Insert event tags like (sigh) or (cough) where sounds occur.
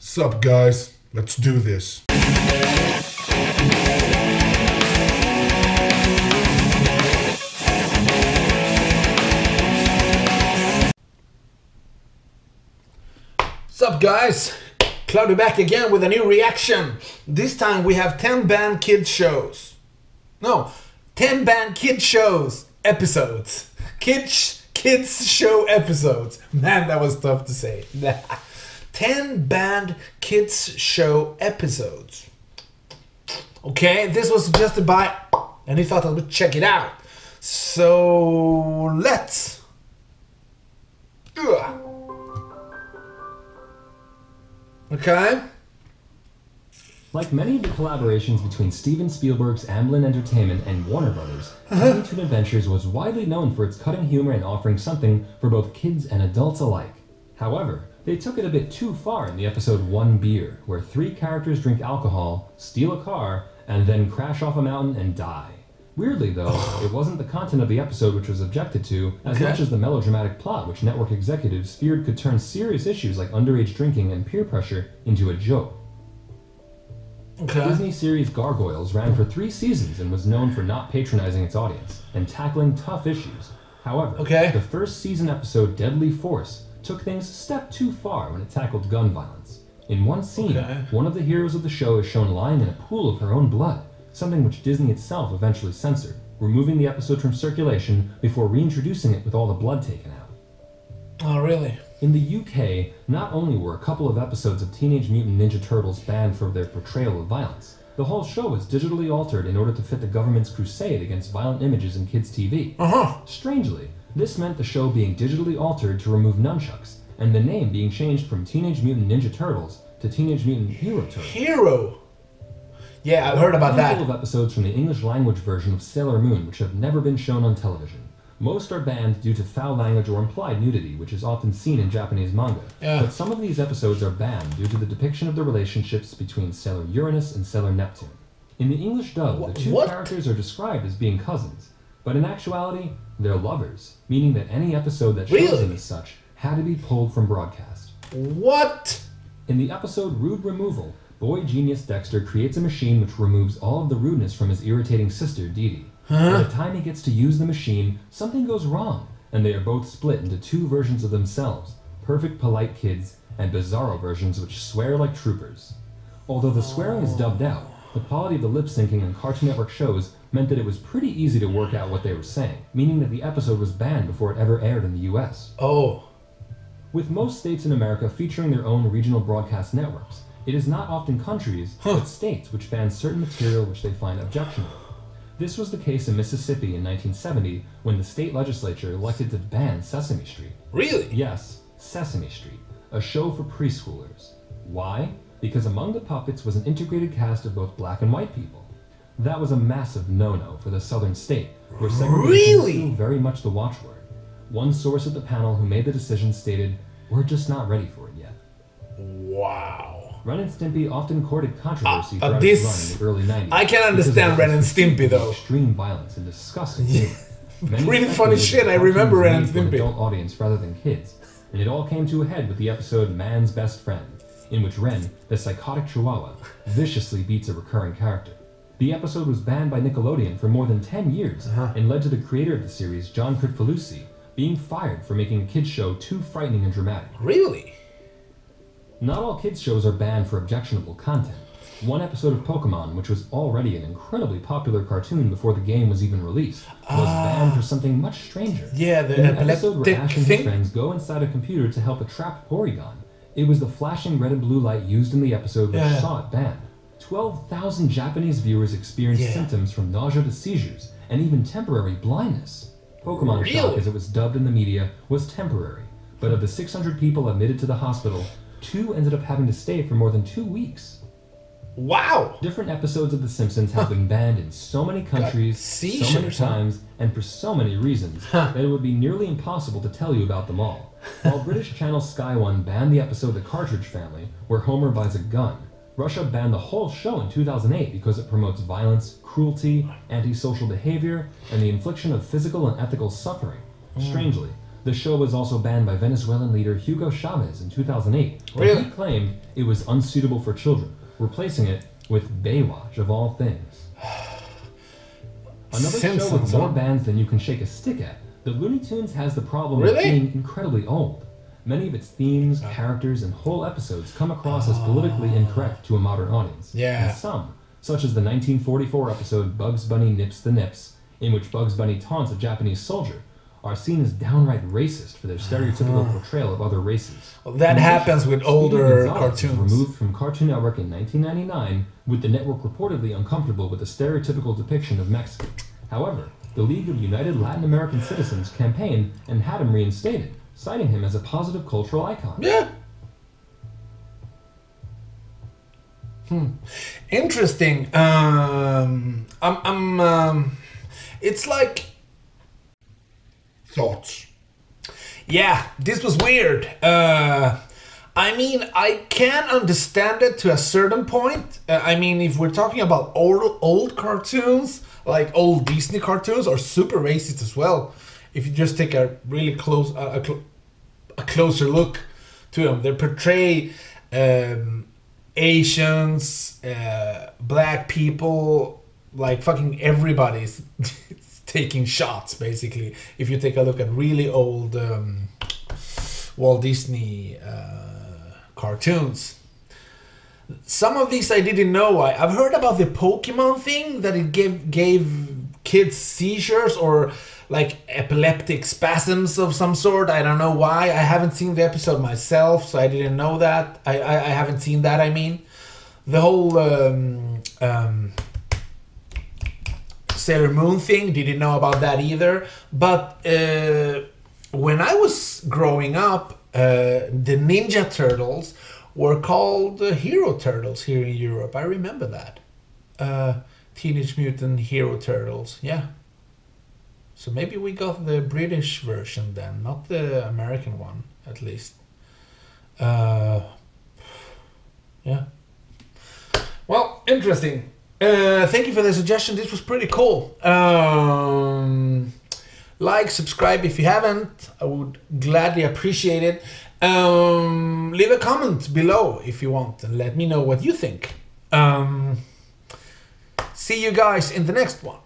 Sup, guys? Let's do this. Sup, guys? Claudio back again with a new reaction. This time we have 10 banned kid shows. No, 10 banned kid shows episodes. Kids kids show episodes. Man, that was tough to say. (laughs) 10 banned kids show episodes. Okay, this was suggested by and he thought I would check it out. So let's Ugh. Okay. Like many of the collaborations between Steven Spielberg's Amblin Entertainment and Warner Brothers, uh-huh. Tiny Toon Adventures was widely known for its cutting humor and offering something for both kids and adults alike. However, they took it a bit too far in the episode One Beer, where three characters drink alcohol, steal a car, and then crash off a mountain and die. Weirdly, though, (sighs) it wasn't the content of the episode which was objected to, as Okay. much as the melodramatic plot which network executives feared could turn serious issues like underage drinking and peer pressure into a joke. Okay. Disney series Gargoyles ran for three seasons and was known for not patronizing its audience and tackling tough issues. However, Okay. the first season episode Deadly Force took things a step too far when it tackled gun violence. In one scene, Okay. one of the heroes of the show is shown lying in a pool of her own blood, something which Disney itself eventually censored, removing the episode from circulation before reintroducing it with all the blood taken out. Oh, really? In the UK, not only were a couple of episodes of Teenage Mutant Ninja Turtles banned for their portrayal of violence, the whole show was digitally altered in order to fit the government's crusade against violent images in kids' TV. Uh huh. Strangely, this meant the show being digitally altered to remove nunchucks, and the name being changed from Teenage Mutant Ninja Turtles to Teenage Mutant Hero Turtles. Hero. Yeah, I've heard about that. a that. of episodes from the English language version of Sailor Moon which have never been shown on television. Most are banned due to foul language or implied nudity, which is often seen in Japanese manga. Yeah. But some of these episodes are banned due to the depiction of the relationships between Sailor Uranus and Sailor Neptune. In the English dub, Wha- the two what? characters are described as being cousins, but in actuality, they're lovers, meaning that any episode that shows Really? them as such had to be pulled from broadcast. What? In the episode Rude Removal, boy genius Dexter creates a machine which removes all of the rudeness from his irritating sister, Dee Dee. By the time he gets to use the machine, something goes wrong, and they are both split into two versions of themselves perfect polite kids and bizarro versions which swear like troopers. Although the swearing is dubbed out, the quality of the lip syncing on Cartoon Network shows meant that it was pretty easy to work out what they were saying, meaning that the episode was banned before it ever aired in the US. Oh. With most states in America featuring their own regional broadcast networks, it is not often countries, but states which ban certain material which they find objectionable. This was the case in Mississippi in 1970 when the state legislature elected to ban Sesame Street. Really? Yes, Sesame Street, a show for preschoolers. Why? Because among the puppets was an integrated cast of both black and white people. That was a massive no-no for the southern state, where segregation Really? was still very much the watchword. One source at the panel who made the decision stated, "We're just not ready for it yet." Wow. Ren and Stimpy often courted controversy Uh, uh, this- its run in the early 90s. I can understand Ren and Stimpy, though. Extreme violence and disgusting. (laughs) Many funny shit, I remember Ren and for an Stimpy. adult audience rather than kids, and it all came to a head with the episode Man's Best Friend, in which Ren, the psychotic chihuahua, viciously beats a recurring character. The episode was banned by Nickelodeon for more than 10 years Uh-huh. and led to the creator of the series, John Kricfalusi, being fired for making a kids show too frightening and dramatic. Really? Not all kids shows are banned for objectionable content. One episode of Pokemon, which was already an incredibly popular cartoon before the game was even released, was ah. banned for something much stranger. Yeah, the In an episode where Ash and his thing. friends go inside a computer to help a trapped Porygon, it was the flashing red and blue light used in the episode which Yeah. saw it banned. 12,000 Japanese viewers experienced Yeah. symptoms from nausea to seizures, and even temporary blindness. Pokemon Shock, Really? as it was dubbed in the media, was temporary, but of the 600 people admitted to the hospital, two ended up having to stay for more than two weeks. Wow. Different episodes of The Simpsons have been banned in so many countries, so many huh? times, and for so many reasons that it would be nearly impossible to tell you about them all. (laughs) While British channel Sky One banned the episode The Cartridge Family, where Homer buys a gun, Russia banned the whole show in 2008 because it promotes violence, cruelty, antisocial behavior, and the infliction of physical and ethical suffering. Hmm. Strangely, The show was also banned by Venezuelan leader Hugo Chavez in 2008, where Really? he claimed it was unsuitable for children, replacing it with Baywatch of all things. Another show with more bands than you can shake a stick at. The Looney Tunes has the problem Really? of being incredibly old. Many of its themes, characters, and whole episodes come across as politically incorrect to a modern audience. Yeah. And some, such as the 1944 episode Bugs Bunny Nips the Nips, in which Bugs Bunny taunts a Japanese soldier, are seen as downright racist for their stereotypical portrayal of other races. Well, that happens with older cartoons. Removed from Cartoon Network in 1999, with the network reportedly uncomfortable with the stereotypical depiction of Mexican. However, the League of United Latin American Citizens campaigned and had him reinstated, citing him as a positive cultural icon. Yeah. Hmm. Interesting. Um, I'm. I'm. Um, it's like. Thoughts. Yeah, this was weird. Uh, I mean, I can understand it to a certain point. Uh, I mean, if we're talking about old old cartoons, like old Disney cartoons, are super racist as well. If you just take a really close a, cl- a closer look to them, they portray um, Asians, uh, black people, like fucking everybody's (laughs) taking shots basically. If you take a look at really old um, Walt Disney uh, cartoons. Some of these I didn't know. I, I've heard about the Pokemon thing that it gave gave kids seizures or like epileptic spasms of some sort. I don't know why. I haven't seen the episode myself, so I didn't know that. I I, I haven't seen that. I mean, the whole um, um, Sailor Moon thing. Didn't know about that either. But uh, when I was growing up, uh, the Ninja Turtles were called Hero Turtles here in Europe. I remember that. Uh, Teenage Mutant Hero Turtles. Yeah. So maybe we got the British version then, not the American one, at least. Uh, yeah. Well, interesting. Uh, thank you for the suggestion. This was pretty cool. Um, like, subscribe if you haven't. I would gladly appreciate it. Um, leave a comment below if you want and let me know what you think. Um, see you guys in the next one.